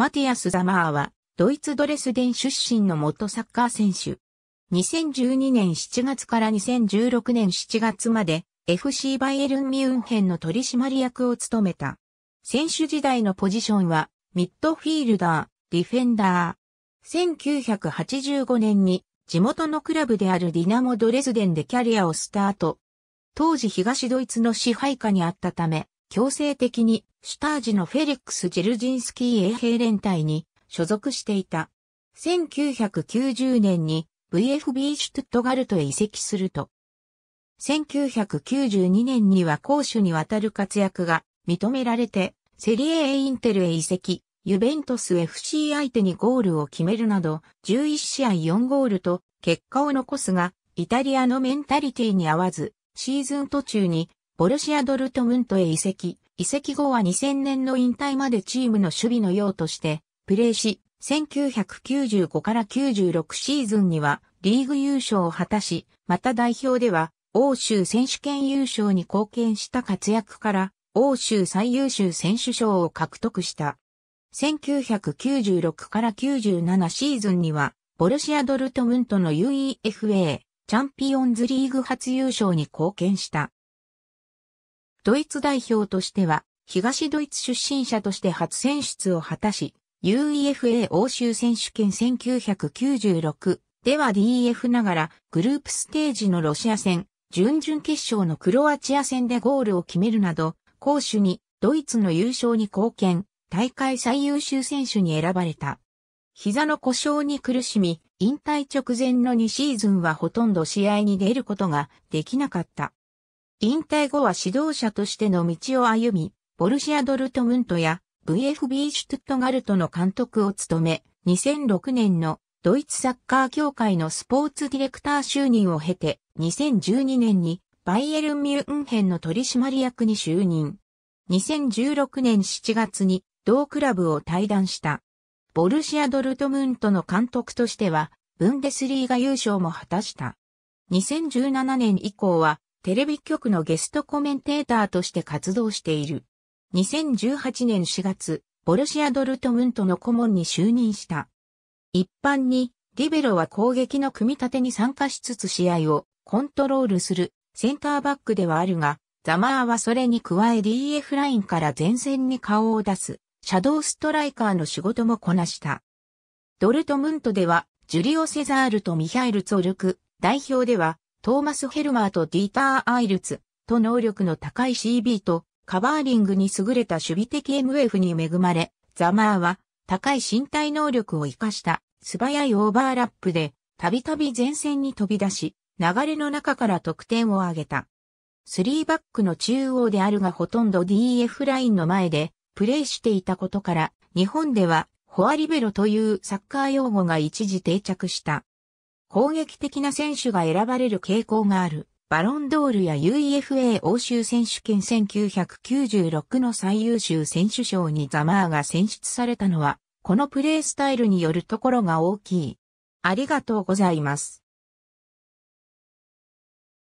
マティアス・ザマーは、ドイツドレスデン出身の元サッカー選手。2012年7月から2016年7月まで FC バイエルンミュンヘンの取締役を務めた。選手時代のポジションはミッドフィールダー、ディフェンダー。1985年に地元のクラブであるディナモ・ドレスデンでキャリアをスタート。当時東ドイツの支配下にあったため、強制的にシュタージのフェリックス・ジェルジンスキー衛兵連隊に所属していた。1990年に VFB シュトゥットガルトへ移籍すると、1992年には攻守にわたる活躍が認められて、セリエ A インテルへ移籍、ユベントス FC 相手にゴールを決めるなど、11試合4ゴールと結果を残すが、イタリアのメンタリティに合わず、シーズン途中にボルシアドルトムントへ移籍、移籍後は2000年の引退までチームの守備の用としてプレーし、1995から96シーズンにはリーグ優勝を果たし、また代表では欧州選手権優勝に貢献した活躍から欧州最優秀選手賞を獲得した。1996から97シーズンにはボルシアドルトムントの UEFA チャンピオンズリーグ初優勝に貢献した。ドイツ代表としては東ドイツ出身者として初選出を果たし、UEFA 欧州選手権1996では DF ながらグループステージのロシア戦、準々決勝のクロアチア戦でゴールを決めるなど、攻守にドイツの優勝に貢献、大会最優秀選手に選ばれた。膝の故障に苦しみ、引退直前の2シーズンはほとんど試合に出ることができなかった。引退後は指導者としての道を歩み、ボルシア・ドルトムントや VFB シュトゥットガルトの監督を務め、2006年のドイツサッカー協会のスポーツディレクター就任を経て、2012年にバイエルンミュンヘンの取締役に就任。2016年7月に同クラブを退団した。ボルシア・ドルトムントの監督としては、ブンデスリーガ優勝も果たした。2017年以降は、テレビ局のゲストコメンテーターとして活動している。2018年4月、ボルシア・ドルトムントの顧問に就任した。一般に、リベロは攻撃の組み立てに参加しつつ試合をコントロールするセンターバックではあるが、ザマーはそれに加え DF ラインから前線に顔を出す、シャドウストライカーの仕事もこなした。ドルトムントでは、ジュリオ・セザールとミヒャイル・ツォルク、代表では、トーマス・ヘルマーとディーター・アイルツ、と能力の高い CB と、カバーリングに優れた守備的 MF に恵まれ、ザマーは、高い身体能力を活かした素早いオーバーラップで、たびたび前線に飛び出し、流れの中から得点を挙げた。3バックの中央であるがほとんど DF ラインの前でプレイしていたことから、日本ではフォアリベロというサッカー用語が一時定着した。攻撃的な選手が選ばれる傾向がある。バロンドールや UEFA 欧州選手権1996の最優秀選手賞にザマーが選出されたのは、このプレイスタイルによるところが大きい。ありがとうございます。